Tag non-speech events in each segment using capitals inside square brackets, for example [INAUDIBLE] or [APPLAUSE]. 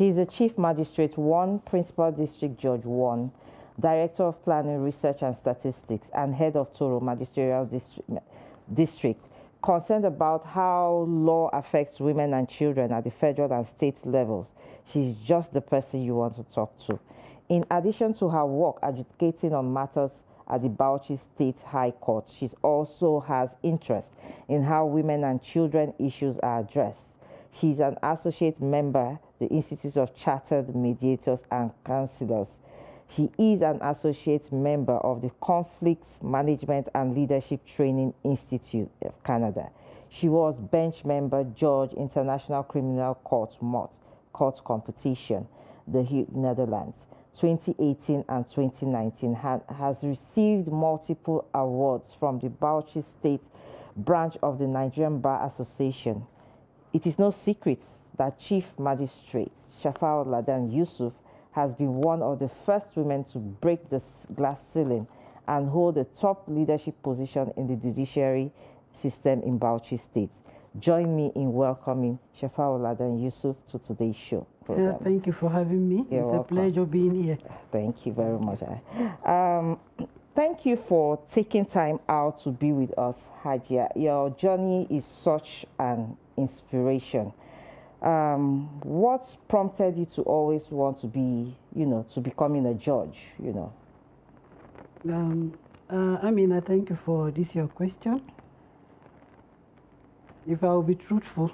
She's a Chief Magistrate 1, Principal District Judge 1, Director of Planning, Research and Statistics, and Head of Toro Magisterial District, District, concerned about how law affects women and children at the federal and state levels. She's just the person you want to talk to. In addition to her work advocating on matters at the Bauchi State High Court, she also has interest in how women and children issues are addressed. She's an associate member, the Institute of Chartered Mediators and Counselors. She is an associate member of the Conflicts Management and Leadership Training Institute of Canada. She was bench member judge International Criminal Court Moot Court Competition, the Netherlands. 2018 and 2019 ha has received multiple awards from the Bauchi State branch of the Nigerian Bar Association. It is no secret that Chief Magistrate Shafao Ladan Yusuf has been one of the first women to break the glass ceiling and hold a top leadership position in the judiciary system in Bauchi State. Join me in welcoming Shafao Ladan Yusuf to today's show. Yeah, thank you for having me. You're it's welcome. a pleasure being here. Thank you very much. Um, thank you for taking time out to be with us, Hajia. Your journey is such an inspiration. Um, what prompted you to always want to be, you know, to becoming a judge, you know? Um, uh, I mean, I thank you for this your question. If I will be truthful,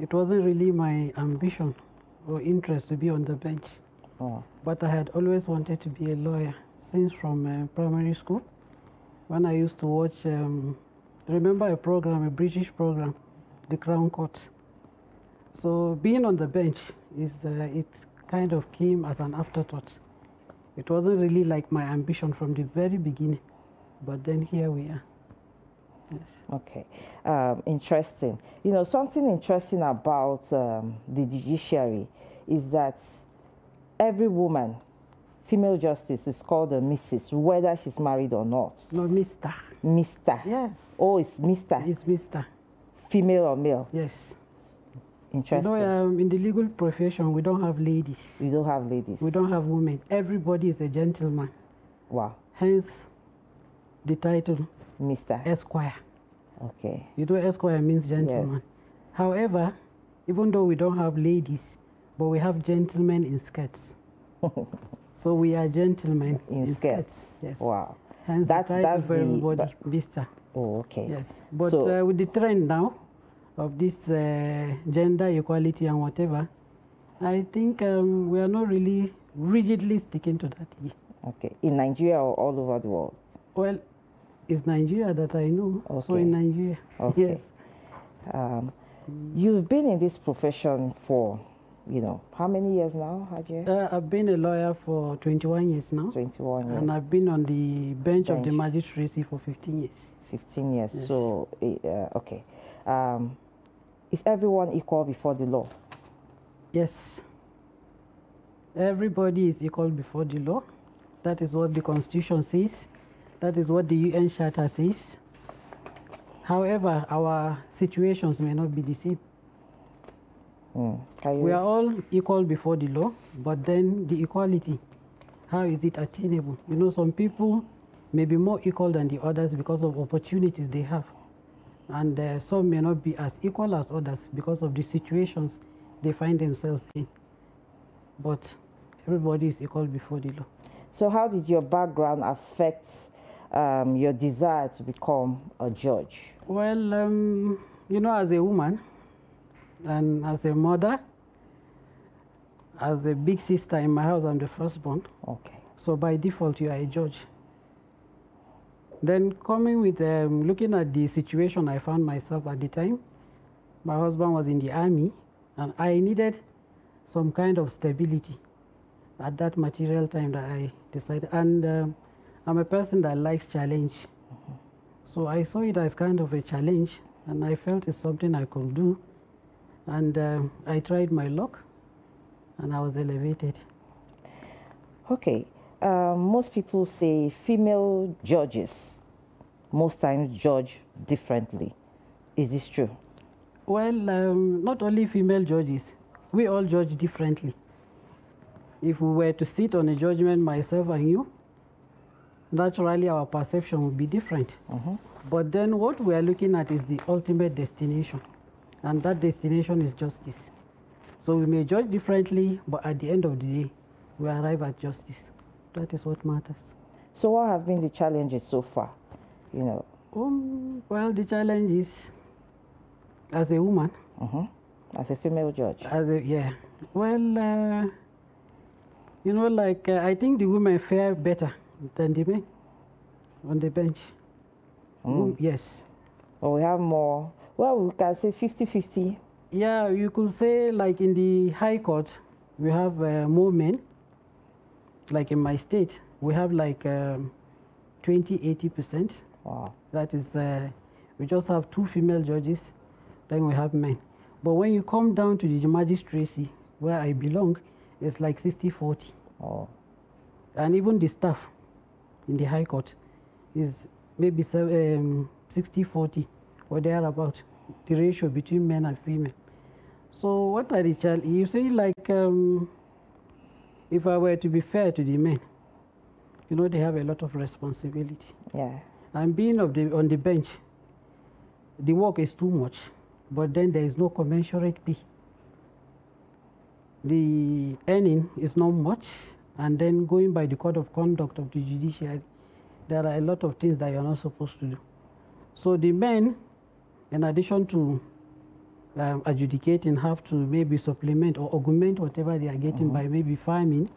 it wasn't really my ambition or interest to be on the bench. Oh, But I had always wanted to be a lawyer since from uh, primary school. When I used to watch, um, remember a program, a British program, The Crown Court. So being on the bench is uh, it kind of came as an afterthought. It wasn't really like my ambition from the very beginning, but then here we are. Yes. okay. Um, interesting. You know, something interesting about um, the judiciary is that every woman, female justice, is called a Mrs., whether she's married or not. No, Mister. Mr. Yes. Oh, it's Mr. It's Mister. Female or male? Yes. You know, um, in the legal profession, we don't have ladies. we don't have ladies. We don't have women. Everybody is a gentleman. Wow. Hence, the title Mr. Esquire. Okay. You know, Esquire means gentleman. Yes. However, even though we don't have ladies, but we have gentlemen in skirts. [LAUGHS] so we are gentlemen In skirts. Yes. Wow. Hence That's- the title that's for everybody, that- Mister. Oh, okay. Yes. But So- uh, with the trend now of this uh, gender equality and whatever, I think um, we are not really rigidly sticking to that. Okay. In Nigeria or all over the world? Well, it's Nigeria that I know. So in Nigeria. Okay. Yes. Um, you've been in this profession for, you know, how many years now, Hajia? Uh, I've been a lawyer for 21 years now. 21 years. And I've been on the bench, of the Bench. magistracy for 15 years. 15 years. Yes. So, eh, uh, okay. Um, is everyone equal before the law? Yes. Everybody is equal before the law. That is what the Constitution says. That is what the UN Charter says. However, our situations may not be the same. Mm. We are all equal before the law, but then the equality, how is it attainable? You know, some people may be more equal than the others because of opportunities they have. And uh, some may not be as equal as others because of the situations they find themselves in. But everybody is equal before the law. so, how did your background affect um, your desire to become a judge? Well, um, you know, as a woman and as a mother, as a big sister in my house, I'm the firstborn. Okay. So by default, you are a judge. Then coming with um, looking at the situation I found myself at the time, my husband was in the army, and I needed some kind of stability at that material time that I decided. And um, I'm a person that likes challenge, so I saw it as kind of a challenge, and I felt it's something I could do. And um, I tried my luck, and I was elevated. Okay. Um, most people say female judges most times judge differently. Is this true? Well, um, not only female judges, we all judge differently. If we were to sit on a judgment, myself and you, naturally our perception would be different. But then what we are looking at is the ultimate destination, and that destination is justice. So we may judge differently, but at the end of the day, we arrive at justice. That is what matters. So what have been the challenges so far? You know, Um, well, the challenge is, as a woman, mhm, as a female judge. as a yeah, well, uh, you know, like uh, I think the women fare better than the men on the bench. Wom- yes, But we have more, well, we can say 50-50. yeah, you could say like in the High Court, we have uh, more men. Like in my state, we have like um, 20, 80 percent. Wow. That is, uh, we just have two female judges, then we have men. But when you come down to the magistracy, where I belong, it's like 60 40. Oh, And even the staff in the High Court is maybe um, 60 40 or thereabout, the ratio between men and female. So, what are the challenges? You say, like, um, if I were to be fair to the men, you know, they have a lot of responsibility. yeah. And being of the, on the bench, the work is too much, but then there is no commensurate pay. The earning is not much, and then going by the code of conduct of the judiciary, there are a lot of things that you're not supposed to do. So the men, in addition to um, adjudicating, have to maybe supplement or augment whatever they are getting by maybe farming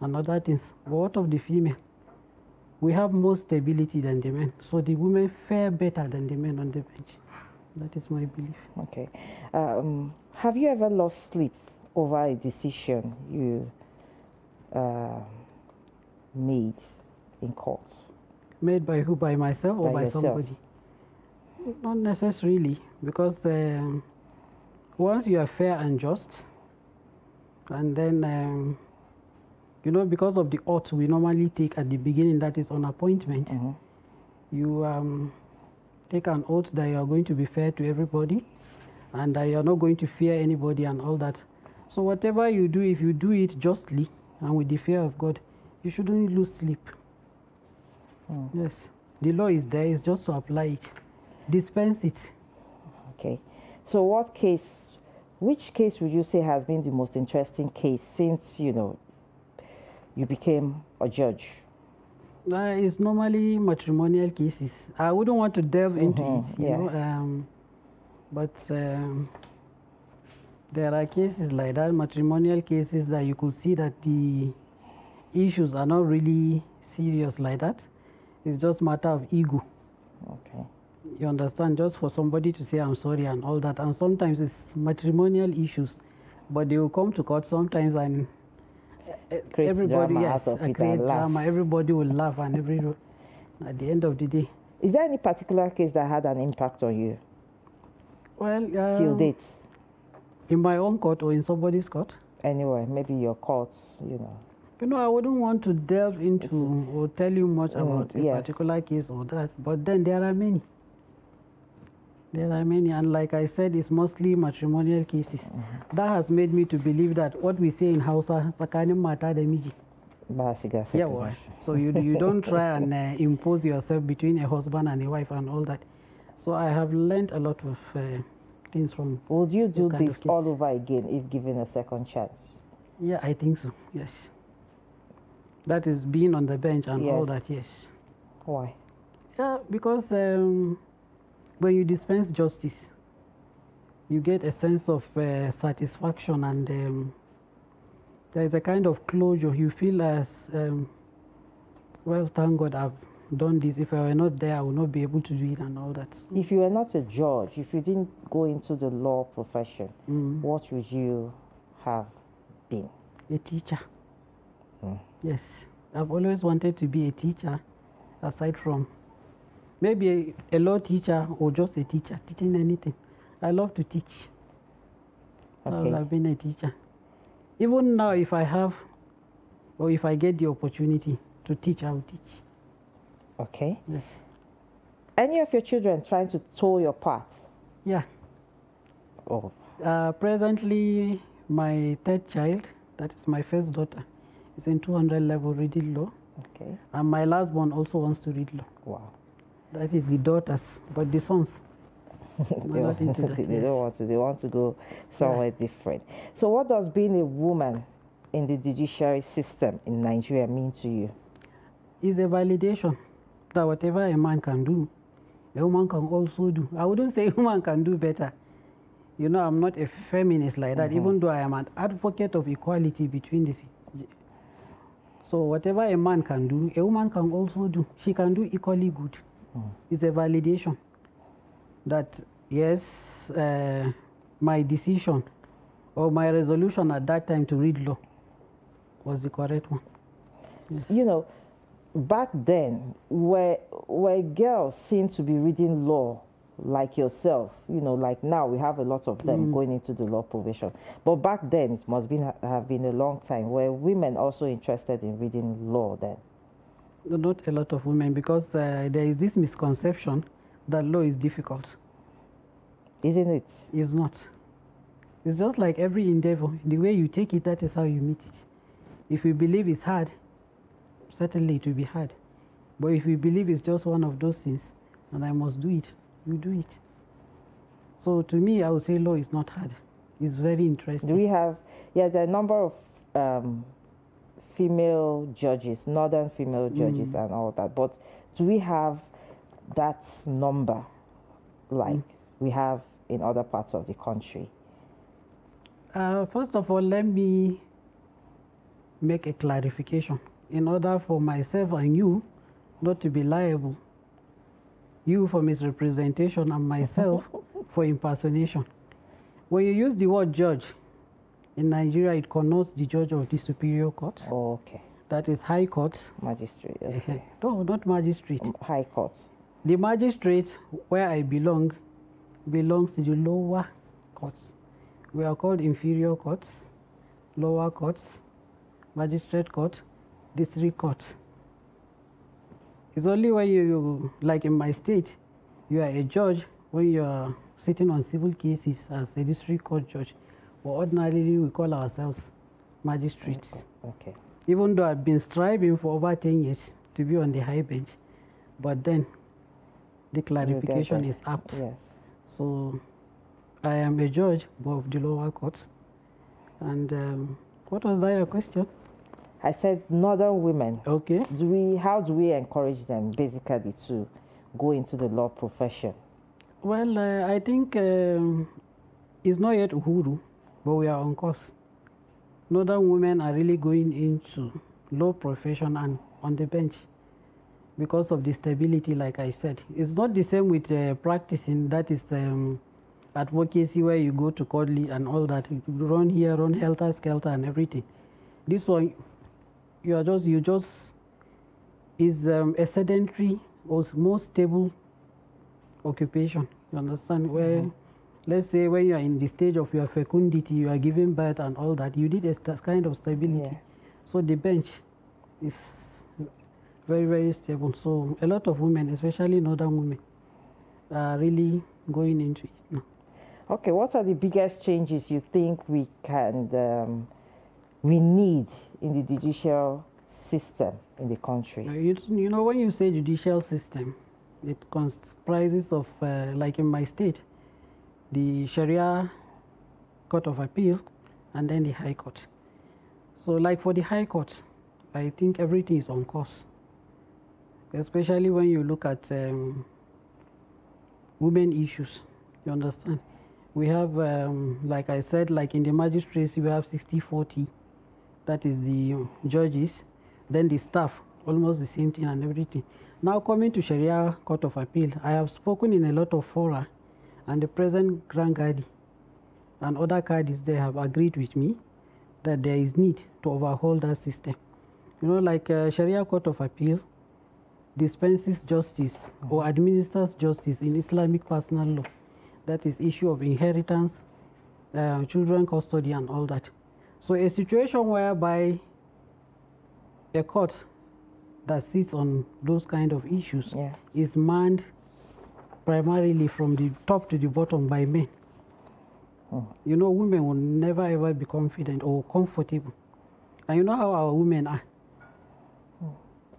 and other things. But what of the female? we have more stability than the men. So the women fare better than the men on the bench. That is my belief. Okay. Um, have you ever lost sleep over a decision you uh, made in court? Made by who? By myself or By by, yourself. somebody? Not necessarily, because um, once you are fair and just, and then, um, you know, because of the oath we normally take at the beginning, that is on appointment, Mhm. you um, take an oath that you are going to be fair to everybody and that you are not going to fear anybody and all that. So, whatever you do, if you do it justly and with the fear of God, you shouldn't lose sleep. Yes, the law is there, it's just to apply it, dispense it. Okay. So, what case, which case would you say has been the most interesting case since, you know, you became a judge? Uh, it's normally matrimonial cases. I wouldn't want to delve into Mhm, it, you yeah. know, um, but um, there are cases like that, matrimonial cases that you could see that the issues are not really serious like that. It's just matter of ego. Okay. You understand? Just for somebody to say I'm sorry and all that. And sometimes it's matrimonial issues, but they will come to court sometimes and uh, Create everybody drama yes, and create laugh. drama. Everybody will laugh and every at the end of the day. Is there any particular case that had an impact on you Well, till um, date? in my own court or in somebody's court, Anyway, maybe your court, you know. you know, I wouldn't want to delve into or tell you much Mm, about a yes. particular case or that. But then there are many. There are many, and like I said, it's mostly matrimonial cases. Mm-hmm. That has made me to believe that what we say in Hausa, tsakanin mata da miji. Ba shiga Yeah, ba. so you you don't try [LAUGHS] and uh, impose yourself between a husband and a wife and all that. So I have learned a lot of uh, things from. Would you do this all over again if given a second chance? Yeah, I think so. Yes. That is being on the bench and all Yes. that. Yes. Why? Yeah, because um, when you dispense justice, you get a sense of uh, satisfaction and um, there is a kind of closure. You feel as, um, well, thank God I've done this. If I were not there, I would not be able to do it and all that. If you were not a judge, if you didn't go into the law profession, Mm. what would you have been? A teacher. Mm. Yes, I've always wanted to be a teacher, aside from maybe a, a law teacher or just a teacher, teaching anything. I love to teach. So Okay. I've been a teacher. Even now, if I have or if I get the opportunity to teach, I will teach. Okay. Yes. Any of your children trying to toe your path? Yeah. Oh, Uh, presently, my third child, that is my first daughter, is in 200 level reading law. Okay. And my last one also wants to read law. Wow. That is the daughters, but the sons. [LAUGHS] they, not into want, that, they yes. don't want to. They want to go somewhere different. So, what does being a woman in the judiciary system in Nigeria mean to you? It's a validation that whatever a man can do, a woman can also do. I wouldn't say [LAUGHS] a woman can do better. You know, I'm not a feminist like that, mm-hmm. even though I am an advocate of equality between the. So whatever a man can do, a woman can also do. She can do equally good. It's a validation that yes, uh, my decision or my resolution at that time to read law was the correct one. Yes. You know, back then, where where girls seem to be reading law like yourself, you know, like now we have a lot of them going into the law profession. But back then, it must been have been a long time where women also interested in reading law. Then, Not a lot of women because uh, there is this misconception that law is difficult. isn't it? It's not. It's just like every endeavor. The way you take it, that is how you meet it. If you believe it's hard, certainly it will be hard. But if you believe it's just one of those things and I must do it, you do it. So to me, I would say law is not hard. It's very interesting. Do we have? Yeah, there are a number of um, female judges, northern female judges, and all that. But do we have that number like we have in other parts of the country? Uh, first of all, let me make a clarification in order for myself and you not to be liable. You for misrepresentation and myself [LAUGHS] for impersonation. When you use the word judge, in Nigeria it connotes the judge of the superior court, Oh, okay, that is high court. magistrate. Okay. No, not magistrate. Um, High court. The magistrate where I belong belongs to the lower courts. We are called inferior courts, lower courts, magistrate court, district courts. It's only when you, like in my state, you are a judge when you are sitting on civil cases as a district court judge. But ordinarily, we call ourselves magistrates. Okay. Even though I've been striving for over 10 years to be on the high bench, but then the clarification is apt. Yes. So I am a judge of the lower courts. And um, what was that your question? I said northern women. Okay. Do we? How do we encourage them basically to go into the law profession? Well, uh, I think um, it's not yet Uhuru, but we are on course. Northern women are really going into law profession and on the bench because of the stability, like I said. It's not the same with uh, practicing, that is um, advocacy where you go to court and all that. You run here, run helter skelter and everything. This one, you are just, you just, is um, a sedentary or more stable occupation. You understand? Where, let's say, when you are in the stage of your fecundity, you are giving birth and all that, you need a kind of stability. Yeah. So the bench is very, very stable. So a lot of women, especially northern women, are really going into it now. Okay, what are the biggest changes you think we can um, we need in the judicial system in the country? You, you know, when you say judicial system, it comprises of, uh, like in my state, the Sharia Court of Appeal and then the High Court. So, like for the High Court, I think everything is on course, especially when you look at um, women issues. You understand? We have, um, like I said, like in the magistracy, we have 60 40 that is the judges, then the staff, almost the same thing and everything. Now coming to Sharia Court of Appeal, I have spoken in a lot of fora, and the present Grand Kadi and other Qadis they have agreed with me that there is need to overhaul that system. You know, like uh, Sharia Court of Appeal dispenses justice or administers justice in Islamic personal law. That is issue of inheritance, uh, children custody, and all that. So a situation whereby a court that sits on those kind of issues Yeah. is manned primarily from the top to the bottom by men. Mm. You know, women will never ever be confident or comfortable. And you know how our women are. Mm.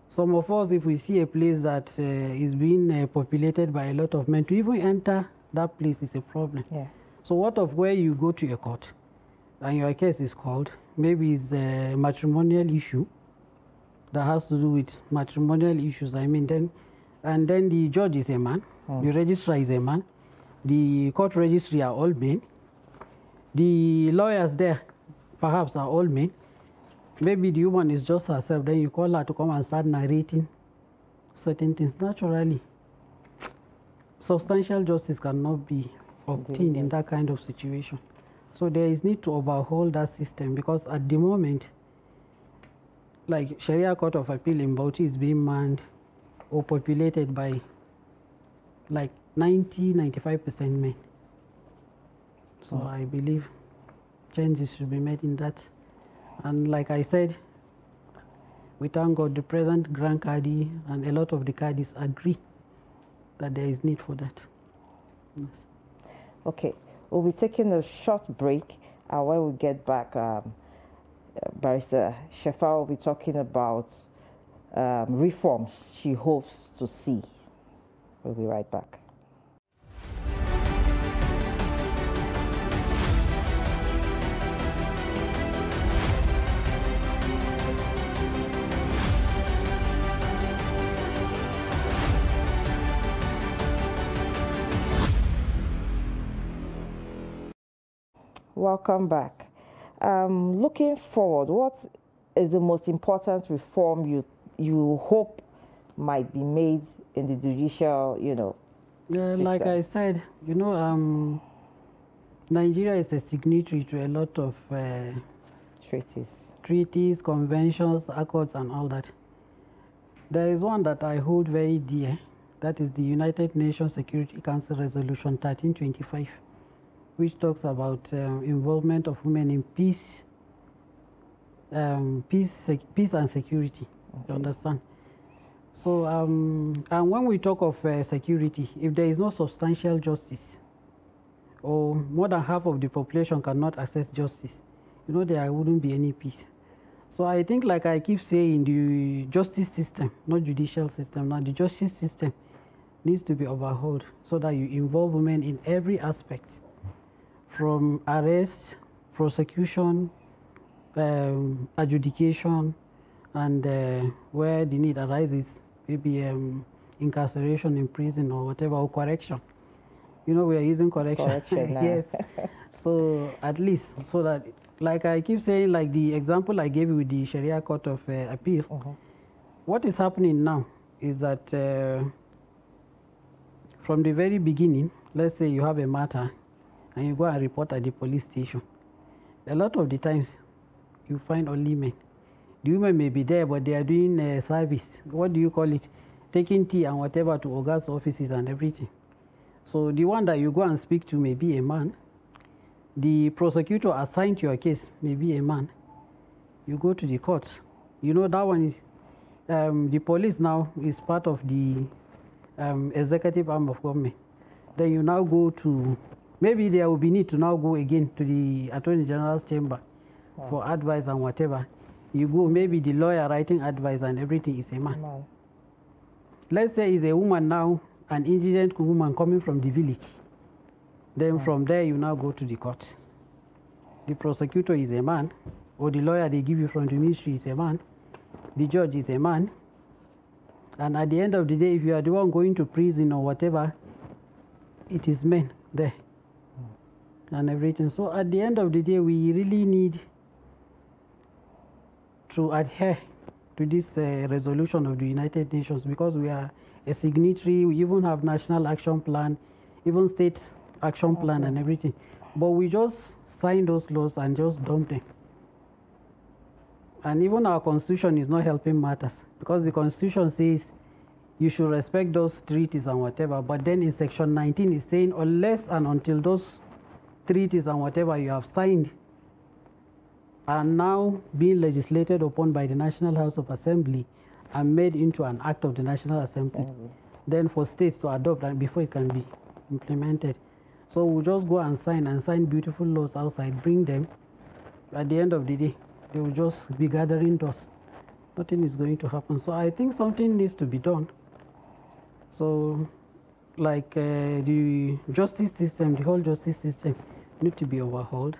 Some of us, if we see a place that uh, is being uh, populated by a lot of men, to even enter that place is a problem. Yeah. So what of where you go to a court and your case is called, maybe it's a matrimonial issue that has to do with matrimonial issues, I mean, then, and then the judge is a man, mm. the registrar is a man, the court registry are all men, the lawyers there perhaps are all men. Maybe the woman is just herself, then you call her to come and start narrating certain things. Naturally, substantial justice cannot be obtained in that kind of situation. So there is need to overhaul that system because at the moment, like Sharia Court of Appeal in Bauchi is being manned or populated by like 90, 95% men. So. I believe changes should be made in that. And like I said, we thank God the present Grand Cadi and a lot of the Cadis agree that there is need for that. Yes. Okay, we'll be taking a short break. And when we get back, um, Barrister Shefa will be talking about um, reforms she hopes to see. We'll be right back. Welcome back. Um, looking forward, what is the most important reform you you hope might be made in the judicial, you know? Uh, like I said, you know, um, Nigeria is a signatory to a lot of uh, treaties, treaties, conventions, accords, and all that. There is one that I hold very dear. That is the United Nations Security Council Resolution 1325 which talks about um, involvement of women in peace, um, peace, peace and security. Okay. You understand? So, um, and when we talk of uh, security, if there is no substantial justice, or more than half of the population cannot access justice, you know, there wouldn't be any peace. So I think, like I keep saying, the justice system, not judicial system, now the justice system needs to be overhauled so that you involve women in every aspect from arrest, prosecution, um, adjudication, and uh, where the need arises, maybe um, incarceration in prison or whatever, or correction. You know, we are using correction. correction [LAUGHS] yes. so at least, so that, like I keep saying, like the example I gave you with the Sharia Court of uh, Appeal, uh -huh. what is happening now is that uh, from the very beginning, let's say you have a matter and you go and report at the police station, a lot of the times you find only men. The women may be there, but they are doing uh, service. What do you call it? Taking tea and whatever to August offices and everything. So the one that you go and speak to may be a man. The prosecutor assigned to your case may be a man. You go to the court. You know that one is um, the police now is part of the um, executive arm of government. Then you now go to maybe there will be need to now go again to the Attorney General's chamber oh. for advice and whatever. You go, maybe the lawyer writing advice and everything is a man. No. Let's say it's a woman now, an indigent woman coming from the village. Then from there, you now go to the court. The prosecutor is a man, or the lawyer they give you from the ministry is a man. The judge is a man. And at the end of the day, if you are the one going to prison or whatever, it is men there hmm. and everything. So at the end of the day, we really need to adhere to this uh, resolution of the United Nations because we are a signatory. We even have national action plan, even state action plan okay. and everything. But we just sign those laws and just dump them. And even our constitution is not helping matters because the constitution says you should respect those treaties and whatever. But then in section 19 is saying unless and until those treaties and whatever you have signed are now being legislated upon by the National House of Assembly and made into an act of the National Assembly. Then for states to adopt and before it can be implemented. So we'll just go and sign and sign beautiful laws outside, bring them. At the end of the day, they will just be gathering dust. Nothing is going to happen. So I think something needs to be done. So, like uh, the justice system, the whole justice system need to be overhauled.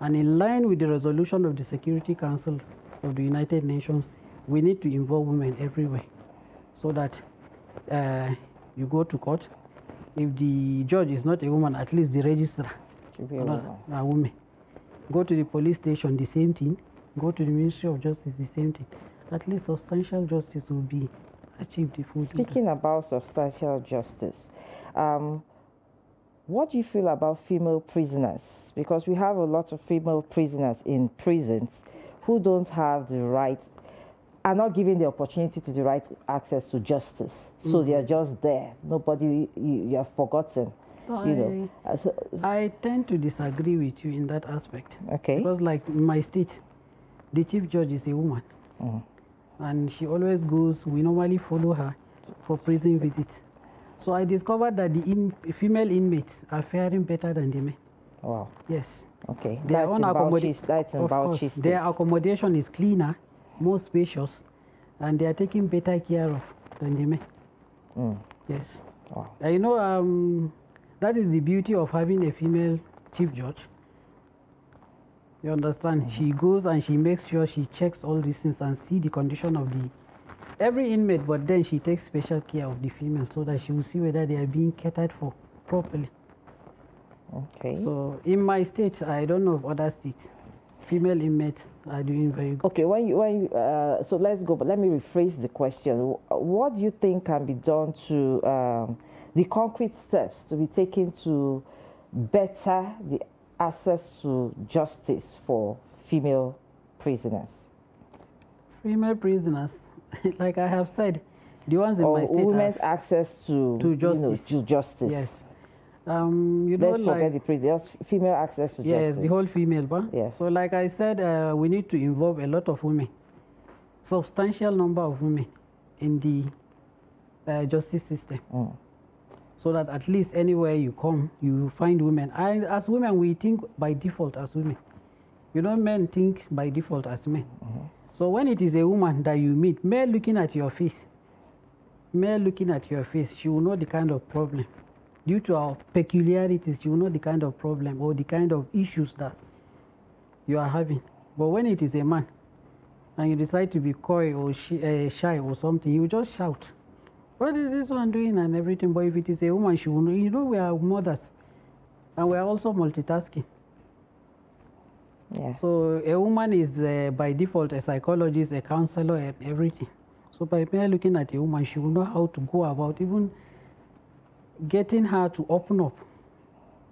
And in line with the resolution of the Security Council of the United Nations, we need to involve women everywhere so that uh, you go to court. If the judge is not a woman, at least the registrar, Should be a woman. a woman. Go to the police station, the same thing. Go to the Ministry of Justice, the same thing. At least substantial justice will be achieved if we do that. Speaking about substantial justice, um, what do you feel about female prisoners? Because we have a lot of female prisoners in prisons who don't have the right, are not given the opportunity to the right access to justice. So they are just there. Nobody, you, you are forgotten. No, You know. Uh, so- I tend to disagree with you in that aspect. okay. Because, like my state, the chief judge is a woman, Mhm. and she always goes. We normally follow her for prison visits. So I discovered that the in, female inmates are faring better than the men. Wow. Yes, Okay. their That's own accommodation. that's in of Bauchi course, their accommodation is cleaner, more spacious, and they are taken better care of than the men. Mm. Yes. Wow. Uh, you know, um, that is the beauty of having a female chief judge. You understand? She goes and she makes sure she checks all these things and see the condition of the every inmate, but then she takes special care of the female so that she will see whether they are being catered for properly. Okay. So in my state, I don't know of other states, female inmates are doing very good. Okay, when you, when you, uh, so let's go, but let me rephrase the question. What do you think can be done to um, the concrete steps to be taken to better the access to justice for female prisoners Female prisoners, [LAUGHS] like I have said, the ones in or my state women's access to to you know, justice. to justice? Yes. Um, you Let's like, forget the prison. Just female access to yes, justice. the whole female bar. Yes. So, like I said, uh, we need to involve a lot of women, substantial number of women in the uh, justice system, Mm. so that at least anywhere you come, you find women. And as women, we think by default as women. You know, men think by default as men. So when it is a woman that you meet, male looking at your face, male looking at your face, she will know the kind of problem. Due to our peculiarities, she will know the kind of problem or the kind of issues that you are having. But when it is a man, and you decide to be coy or uh, shy or something, you just shout, "What is this one doing?" and everything. But if it is a woman, she will know. You know, we are mothers, and we are also multitasking. Yeah. So a woman is uh, by default a psychologist, a counselor, and everything. So by mere looking at a woman, she will know how to go about even getting her to open up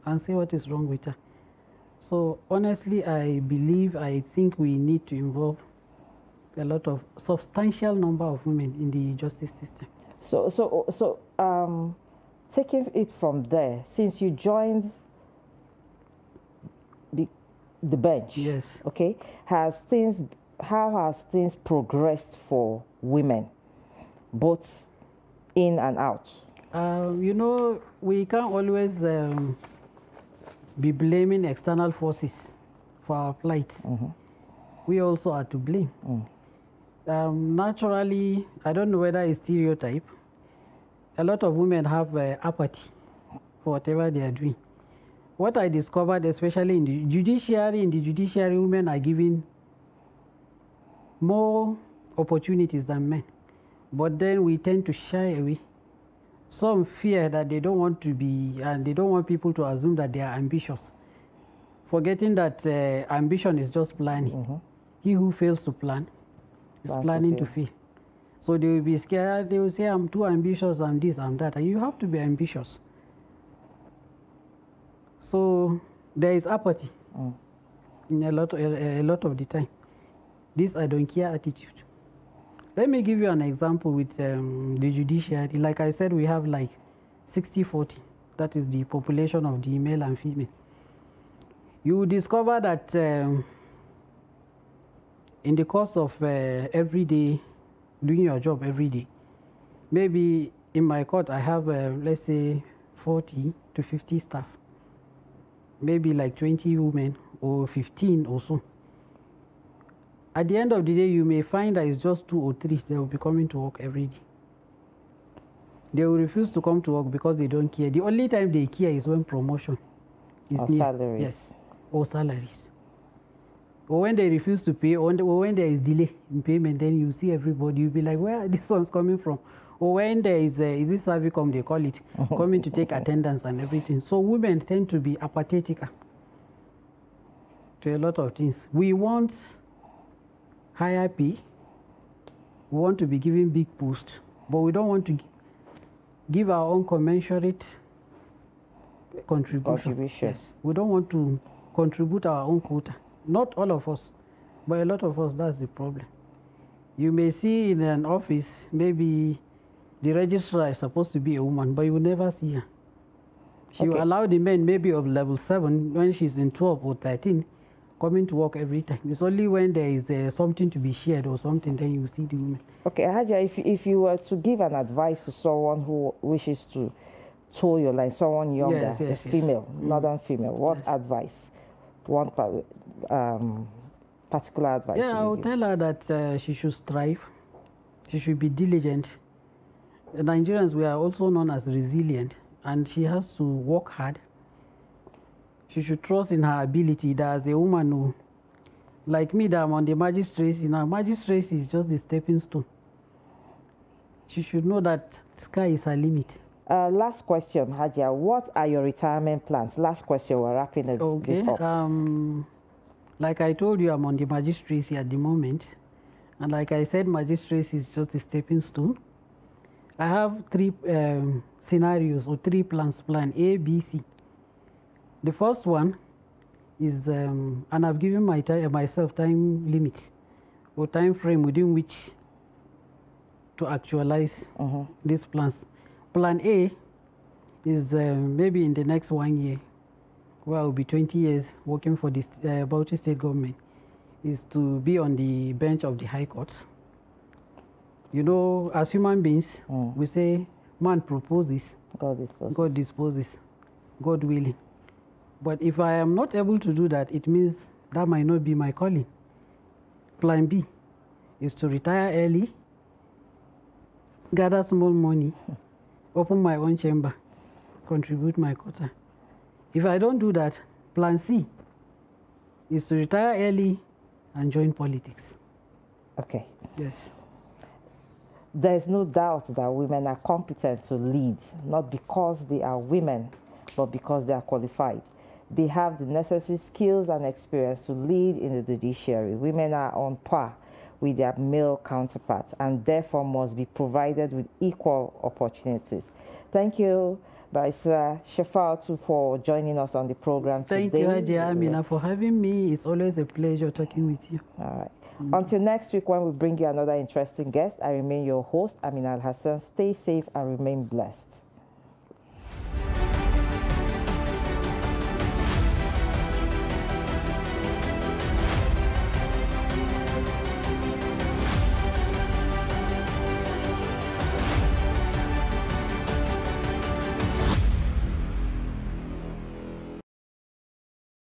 and say what is wrong with her. So honestly, I believe, I think we need to involve a lot of substantial number of women in the justice system. So, so, so, um, taking it from there, since you joined the, bench, Yes. okay, has things, how has things progressed for women, both in and out? Uh, you know, we can't always um, be blaming external forces for our plight. We also are to blame. Um, naturally, I don't know whether it's stereotype. A lot of women have uh, apathy for whatever they are doing. What I discovered, especially in the judiciary, in the judiciary, women are given more opportunities than men. But then we tend to shy away. Some fear that they don't want to be, and they don't want people to assume that they are ambitious, forgetting that uh, ambition is just planning. He who fails to plan is to planning to fail. fail. So they will be scared. They will say, "I'm too ambitious. I'm this. I'm that." And you have to be ambitious. So there is apathy Mm. in a lot, a, a lot of the time. This I don't care attitude. Let me give you an example with um, the judiciary. Like I said, we have like 60 40. That is the population of the male and female. You discover that um, in the course of uh, every day, doing your job every day, maybe in my court I have, uh, let's say, 40 to 50 staff maybe like 20 women or 15 or so. At the end of the day, you may find that it's just two or three that will be coming to work every day. They will refuse to come to work because they don't care. The only time they care is when promotion is Or near. salaries. Yes, or salaries. Or when they refuse to pay, or when, or when there is delay in payment, then you see everybody, you'll be like, where are these ones coming from? Or when there is, a, is this SERVICOM, they call it, [LAUGHS] coming to take attendance and everything. So women tend to be apathetic ah, to a lot of things. We want higher pay, we want to be given big posts, but we don't want to give our own commensurate contribution. Contribution. Yes, we don't want to contribute our own quota. Not all of us, but a lot of us. That's the problem. You may see in an office maybe the registrar is supposed to be a woman, but you never see her. She will allow the men maybe of level seven when she's in 12 or 13 coming to work every time. It's only when there is uh, something to be shared or something then you see the women. Okay, Haja, if, if you were to give an advice to someone who wishes to toe your line, someone younger, Yes, yes, a yes. female, northern female, what advice? One um, particular advice? Yeah, I will will you give? tell her that uh, she should strive, she should be diligent. Nigerians, we are also known as resilient, and she has to work hard. She should trust in her ability that as a woman who, like me, that I'm on the magistracy, you know, magistracy is just the stepping stone. She should know that sky is her limit. Uh, last question, Haja. What are your retirement plans? Last question. We're wrapping this, Okay. this up. Um, like I told you, I'm on the magistracy at the moment. And like I said, magistracy is just a stepping stone. I have three um, scenarios or three plans plan A, B, C. The first one is, um, and I've given my time, myself time limit or time frame within which to actualize Mhm. these plans. Plan A is uh, maybe in the next one year, where I'll be 20 years working for the uh, Bauchi state government, is to be on the bench of the High Court. You know, as human beings, Mm. we say man proposes, God is possible. God disposes, God willing. But if I am not able to do that, it means that might not be my calling. Plan B is to retire early, gather small money, [LAUGHS] open my own chamber, contribute my quota. If I don't do that, plan C is to retire early and join politics. Okay. Yes. There's no doubt that women are competent to lead, not because they are women, but because they are qualified. They have the necessary skills and experience to lead in the judiciary. Women are on par with their male counterparts and therefore must be provided with equal opportunities. Thank you, Barrister Shefatu, for joining us on the program Thank today. Thank you, Hajia Amina, for having me. It's always a pleasure talking with you. All right. Mm. Until next week, when we bring you another interesting guest, I remain your host, Amin Al Hassan. Stay safe and remain blessed.